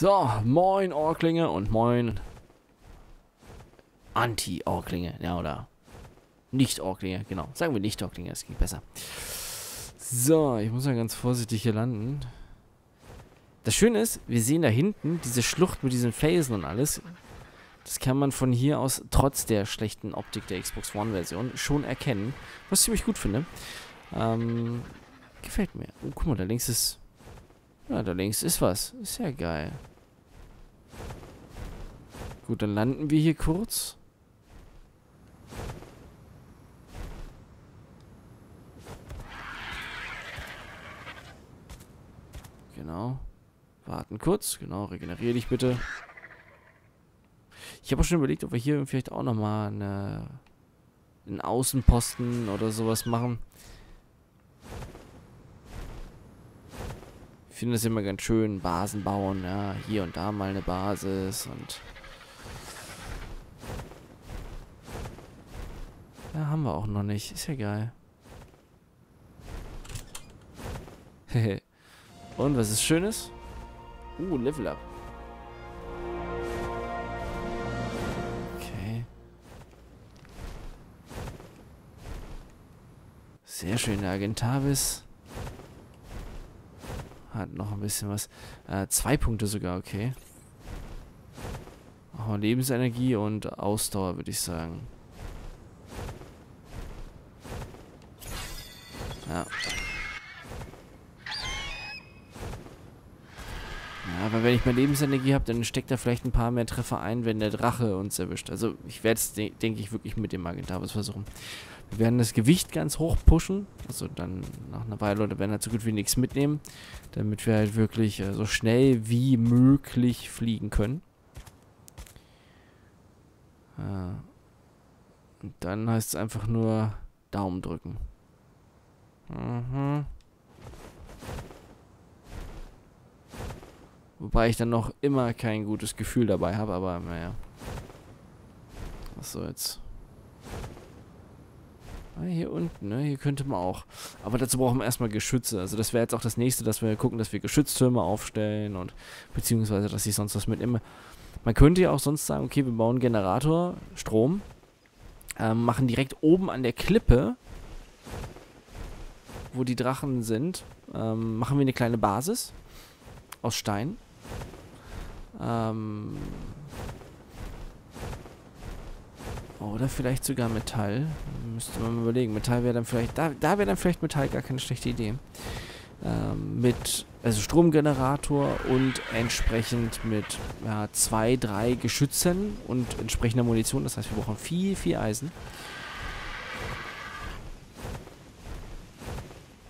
So, moin Orklinge und moin Anti-Orklinge, ja oder nicht-Orklinge, genau. Sagen wir nicht-Orklinge, das geht besser. So, ich muss ja ganz vorsichtig hier landen. Das Schöne ist, wir sehen da hinten diese Schlucht mit diesen Felsen und alles. Das kann man von hier aus, trotz der schlechten Optik der Xbox One-Version, schon erkennen. Was ich ziemlich gut finde. Ähm, gefällt mir. Oh, guck mal, da links ist... Ja, da links ist was. Ist ja geil. Gut, dann landen wir hier kurz. Genau. Warten kurz. Genau, regeneriere dich bitte. Ich habe auch schon überlegt, ob wir hier vielleicht auch nochmal eine, einen Außenposten oder sowas machen. Ich finde es immer ganz schön, Basen bauen, ja, hier und da mal eine Basis und... Ja, haben wir auch noch nicht. Ist ja geil. und was ist Schönes? Uh, Level Up. Okay. Sehr schön, der Agentavis. Hat noch ein bisschen was. Äh, zwei Punkte sogar, okay. Auch Lebensenergie und Ausdauer, würde ich sagen. Ja. Ja, weil wenn ich mehr Lebensenergie habe, dann steckt da vielleicht ein paar mehr Treffer ein, wenn der Drache uns erwischt. Also ich werde es, de denke ich, wirklich mit dem Magentavis versuchen. Wir werden das Gewicht ganz hoch pushen. Also dann nach einer Weile oder werden halt so gut wie nichts mitnehmen. Damit wir halt wirklich äh, so schnell wie möglich fliegen können. Ja. Und dann heißt es einfach nur Daumen drücken. Mhm. Wobei ich dann noch immer kein gutes Gefühl dabei habe, aber naja. Achso, jetzt. Ah, hier unten, ne? Hier könnte man auch. Aber dazu brauchen wir erstmal Geschütze. Also das wäre jetzt auch das nächste, dass wir gucken, dass wir Geschütztürme aufstellen und beziehungsweise, dass ich sonst was mitnehme. Man könnte ja auch sonst sagen, okay, wir bauen Generator, Strom, ähm, machen direkt oben an der Klippe wo die Drachen sind, ähm, machen wir eine kleine Basis aus Stein. Ähm oder vielleicht sogar Metall. Müsste man mal überlegen. Metall wäre dann vielleicht, da, da wäre dann vielleicht Metall gar keine schlechte Idee. Ähm, mit, also Stromgenerator und entsprechend mit ja, zwei, drei Geschützen und entsprechender Munition. Das heißt, wir brauchen viel, viel Eisen.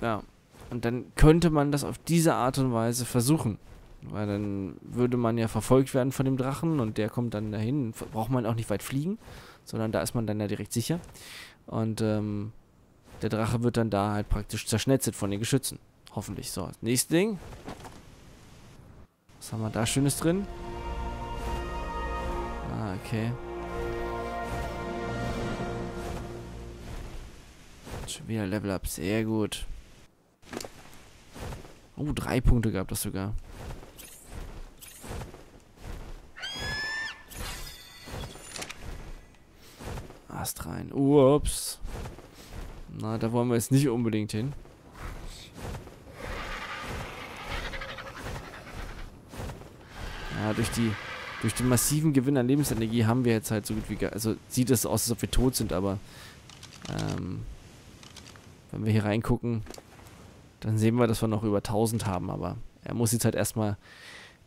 Ja. Und dann könnte man das auf diese Art und Weise versuchen. Weil dann würde man ja verfolgt werden von dem Drachen und der kommt dann dahin. Braucht man auch nicht weit fliegen, sondern da ist man dann ja direkt sicher. Und ähm, der Drache wird dann da halt praktisch zerschnetzelt von den Geschützen. Hoffentlich. So, nächstes Ding. Was haben wir da Schönes drin? Ah, okay. Schon wieder Level Up. Sehr gut. Oh, drei Punkte gab das sogar. Ast rein. Ups. Na, da wollen wir jetzt nicht unbedingt hin. Ja, durch die durch den massiven Gewinn an Lebensenergie haben wir jetzt halt so gut wie... Also sieht es aus, als ob wir tot sind, aber... Ähm, wenn wir hier reingucken, dann sehen wir, dass wir noch über 1000 haben, aber er muss jetzt halt erstmal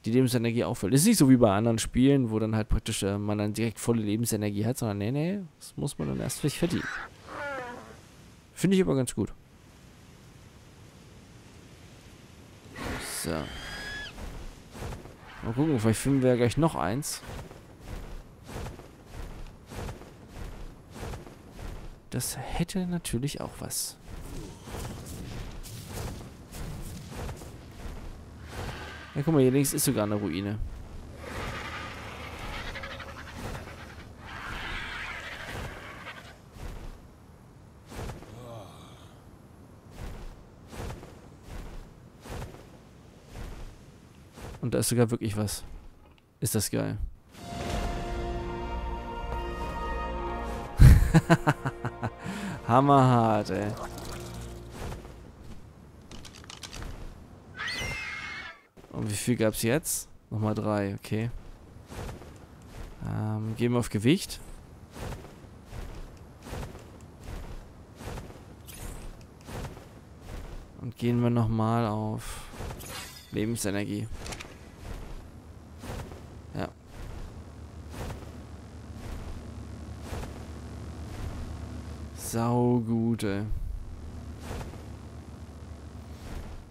die Lebensenergie auffüllen. Ist nicht so wie bei anderen Spielen, wo dann halt praktisch äh, man dann direkt volle Lebensenergie hat, sondern nee, nee, das muss man dann erst vielleicht verdienen. Finde ich aber ganz gut. So. Mal gucken, vielleicht finden wir ja gleich noch eins. Das hätte natürlich auch was. Ja, guck mal, hier links ist sogar eine Ruine. Und da ist sogar wirklich was. Ist das geil. Hammerhart, ey. Und wie viel gab es jetzt? Nochmal drei, okay. Ähm, gehen wir auf Gewicht. Und gehen wir nochmal auf Lebensenergie. Ja. Sau gut, ey.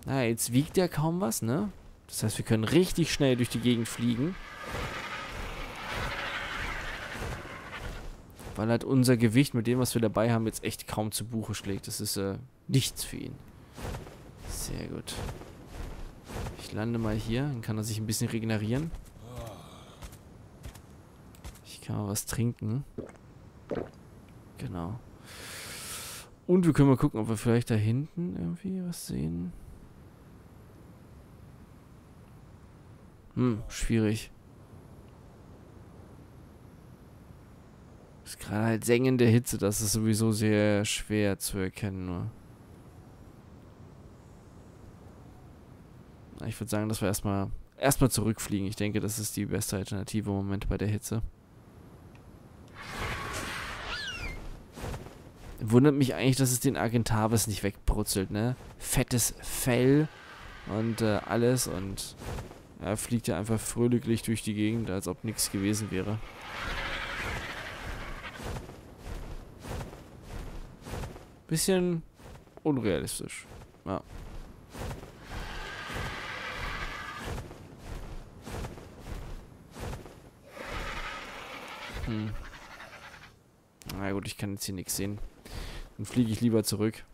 Na, jetzt wiegt er kaum was, ne? Das heißt, wir können richtig schnell durch die Gegend fliegen. Weil halt unser Gewicht mit dem, was wir dabei haben, jetzt echt kaum zu Buche schlägt. Das ist äh, nichts für ihn. Sehr gut. Ich lande mal hier, dann kann er sich ein bisschen regenerieren. Ich kann mal was trinken. Genau. Und wir können mal gucken, ob wir vielleicht da hinten irgendwie was sehen. Hm, schwierig. Ist gerade halt sengende Hitze, das ist sowieso sehr schwer zu erkennen nur. Ich würde sagen, dass wir erstmal erstmal zurückfliegen. Ich denke, das ist die beste Alternative im Moment bei der Hitze. Wundert mich eigentlich, dass es den Argentavis nicht wegbrutzelt, ne? Fettes Fell und äh, alles und er fliegt ja einfach fröhlich durch die Gegend, als ob nichts gewesen wäre. Bisschen unrealistisch. Ja. Hm. Na gut, ich kann jetzt hier nichts sehen. Dann fliege ich lieber zurück.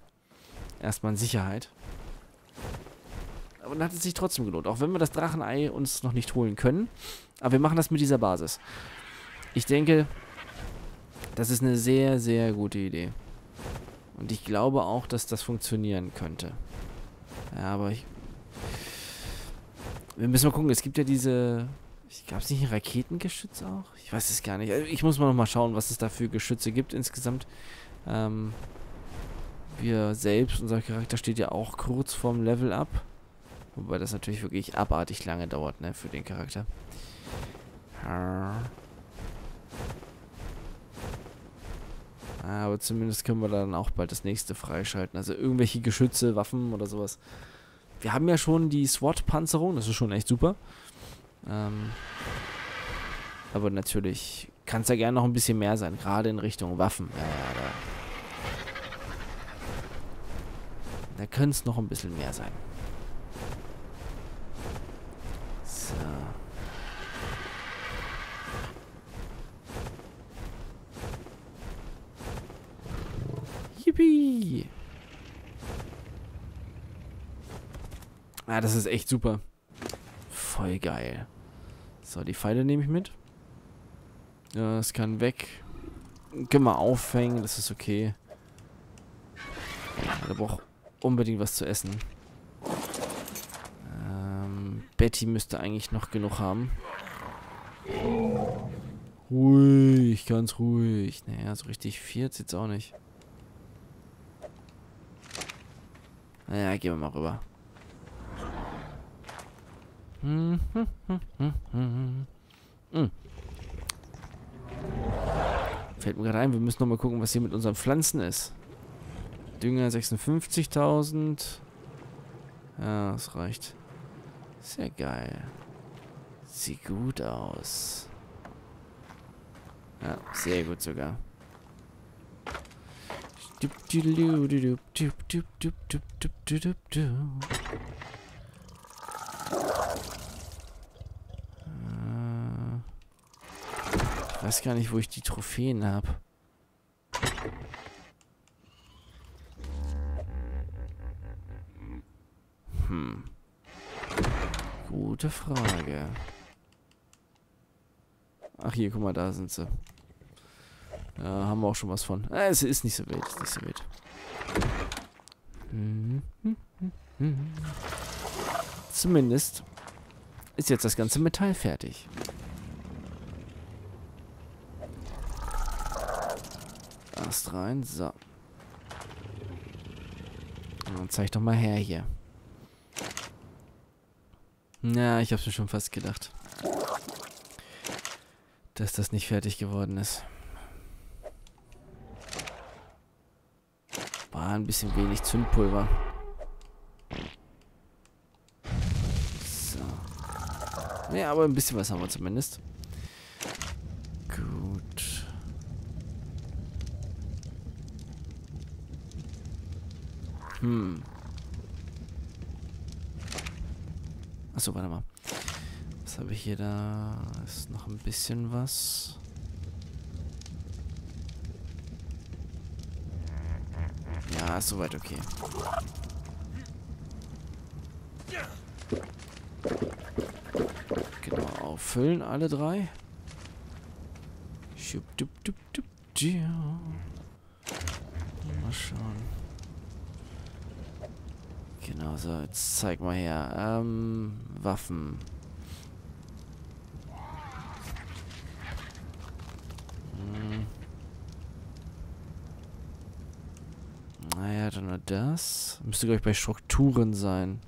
Erstmal in Sicherheit. Dann hat es sich trotzdem gelohnt. Auch wenn wir das Drachenei uns noch nicht holen können. Aber wir machen das mit dieser Basis. Ich denke, das ist eine sehr, sehr gute Idee. Und ich glaube auch, dass das funktionieren könnte. Ja, aber ich... Wir müssen mal gucken, es gibt ja diese... Gab es nicht ein Raketengeschütz auch? Ich weiß es gar nicht. Also ich muss mal noch mal schauen, was es da für Geschütze gibt insgesamt. Ähm, wir selbst, unser Charakter steht ja auch kurz vorm Level up. Wobei das natürlich wirklich abartig lange dauert, ne, für den Charakter. Aber zumindest können wir dann auch bald das nächste freischalten. Also irgendwelche Geschütze, Waffen oder sowas. Wir haben ja schon die SWAT-Panzerung, das ist schon echt super. Ähm, aber natürlich kann es ja gerne noch ein bisschen mehr sein, gerade in Richtung Waffen. Ja, ja, da, da könnte es noch ein bisschen mehr sein. Yippie! Ah, das ist echt super. Voll geil. So, die Pfeile nehme ich mit. Ja, es kann weg. Können wir aufhängen, das ist okay. Ja, der braucht unbedingt was zu essen. Ähm, Betty müsste eigentlich noch genug haben. Ruhig, ganz ruhig. Naja, so richtig viel jetzt auch nicht. Naja, gehen wir mal rüber. Hm. Fällt mir gerade ein, wir müssen noch mal gucken, was hier mit unseren Pflanzen ist. Dünger 56.000. Ja, das reicht. Sehr geil. Sieht gut aus. Ja, sehr gut sogar. Ich weiß gar nicht, wo ich die Trophäen habe. Hm. Gute Frage. Ach hier, guck mal, da sind sie. Ja, haben wir auch schon was von. Äh, es ist nicht so wild, ist nicht so wild. Zumindest ist jetzt das ganze Metall fertig. Ast rein, so. Dann zeig doch mal her hier. Na, ich hab's mir schon fast gedacht. Dass das nicht fertig geworden ist. War ein bisschen wenig Zündpulver. So. Ja, aber ein bisschen was haben wir zumindest. Gut. Hm. Achso, warte mal. Was habe ich hier da? Ist noch ein bisschen was. Ja, ist soweit okay. Genau, auffüllen alle drei. Mal schauen. Genau, so, jetzt zeig mal her. Ähm, Waffen. Hm. Dann nur das. Müsste, glaube ich, bei Strukturen sein.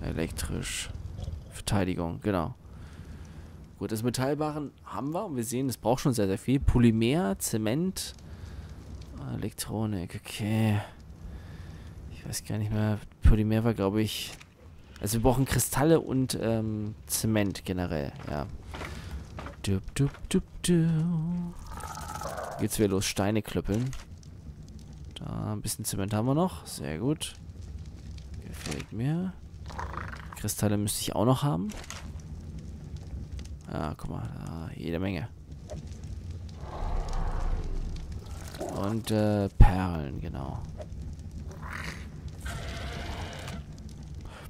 Elektrisch. Verteidigung, genau. Gut, das Metallbaren haben wir und wir sehen, es braucht schon sehr, sehr viel. Polymer, Zement, Elektronik, okay. Ich weiß gar nicht mehr. Polymer war, glaube ich... Also wir brauchen Kristalle und ähm, Zement generell, ja. Dup, dup, dup, dup. Geht's wieder los, Steine klöppeln. Da ein bisschen Zement haben wir noch. Sehr gut. Gefällt mir. Kristalle müsste ich auch noch haben. Ah, guck mal, da, jede Menge. Und äh, Perlen, genau.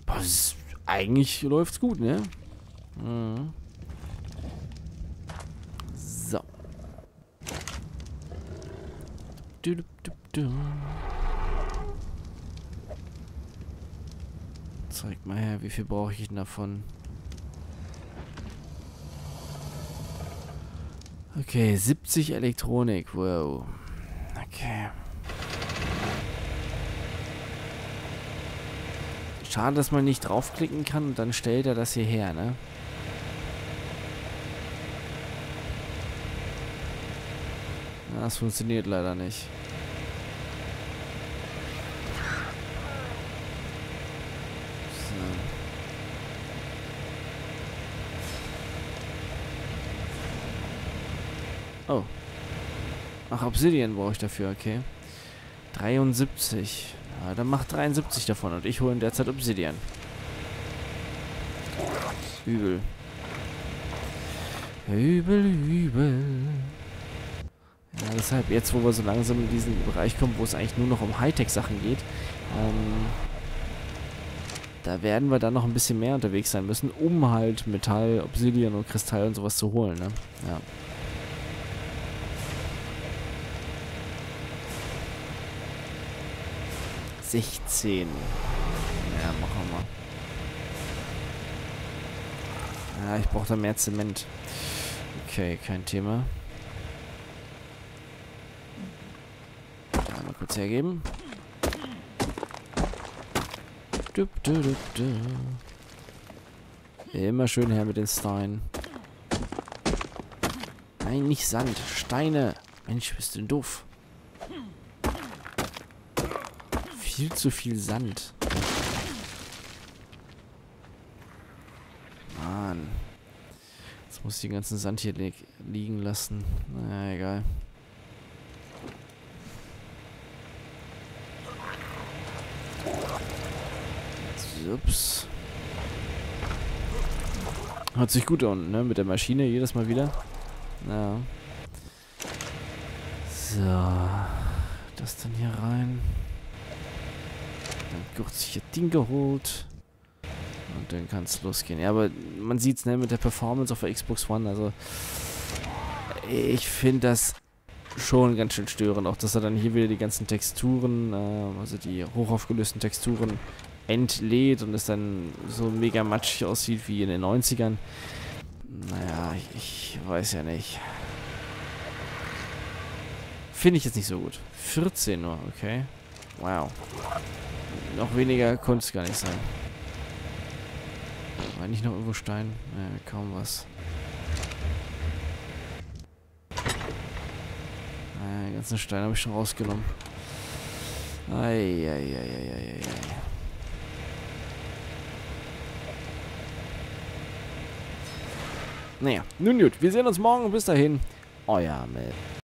Boah, ist, eigentlich läuft's gut, ne? Mhm. So. Du. Zeig mal her, wie viel brauche ich denn davon? Okay, 70 Elektronik, wow. Okay. Schade, dass man nicht draufklicken kann und dann stellt er das hierher, ne? Das funktioniert leider nicht. Oh. Ach, Obsidian brauche ich dafür, okay. 73. Ja, dann macht 73 davon und ich hole in der Zeit Obsidian. Übel. Übel, übel. Ja, deshalb, jetzt wo wir so langsam in diesen Bereich kommen, wo es eigentlich nur noch um Hightech-Sachen geht, ähm, da werden wir dann noch ein bisschen mehr unterwegs sein müssen, um halt Metall, Obsidian und Kristall und sowas zu holen, ne? Ja. 16. Ja, machen wir. Ja, ich brauche da mehr Zement. Okay, kein Thema. Mal kurz hergeben. Dup, dup, dup, Immer schön her mit den Steinen. Nein, nicht Sand. Steine. Mensch, bist du doof. Viel zu viel Sand. Mann. Jetzt muss ich den ganzen Sand hier li liegen lassen. Naja, egal. Ups. Hört sich gut an, ne? Mit der Maschine jedes Mal wieder. Ja. So. Das dann hier rein. Dann kurz hier Ding geholt. Und dann kann es losgehen. Ja, aber man sieht es, ne, mit der Performance auf der Xbox One, also ich finde das schon ganz schön störend. Auch, dass er dann hier wieder die ganzen Texturen, äh, also die hochaufgelösten Texturen entlädt und es dann so mega matschig aussieht wie in den 90ern. Naja, ich, ich weiß ja nicht. Finde ich jetzt nicht so gut. 14 nur, okay. Wow. Noch weniger konnte es gar nicht sein. War nicht noch irgendwo Stein? Naja, kaum was. Naja, den ganzen Stein habe ich schon rausgenommen. Eieieiei. Naja, nun gut. Wir sehen uns morgen. Bis dahin. Euer Mel.